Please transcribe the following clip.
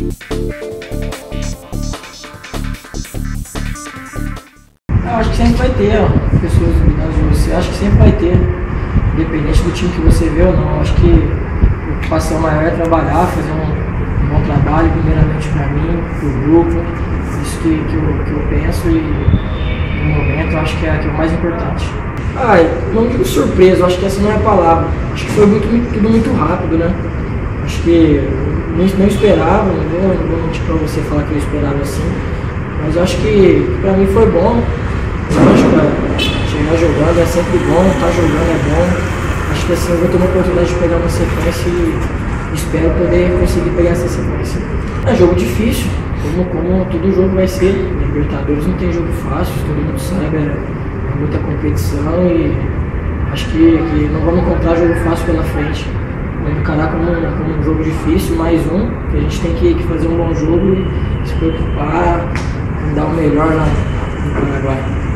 Eu acho que sempre vai ter ó, pessoas duvidando de você, acho que sempre vai ter, independente do time que você vê ou não. Acho que a preocupação maior é trabalhar, fazer um, bom trabalho, primeiramente para mim, para o grupo, isso que, que, eu, que eu penso e no momento acho que é, que é o mais importante. Ah, não digo surpresa, acho que essa não é a palavra. Acho que foi muito- tudo muito rápido, né? Acho que não, esperava, não vou, mentir pra você falar que eu esperava assim. Mas acho que pra mim foi bom. Lógico, é, chegar jogando é sempre bom, tá jogando é bom. Acho que assim eu vou ter uma oportunidade de pegar uma sequência e espero poder conseguir pegar essa sequência. É jogo difícil, como, como todo jogo vai ser. Libertadores não tem jogo fácil, todo mundo sabe, é, é muita competição e acho que, que não vamos encontrar jogo fácil pela frente. Vamos encarar como, um- como um jogo difícil, mais um, que a gente tem que, que fazer um bom jogo e se preocupar dar o melhor lá no Paraguai.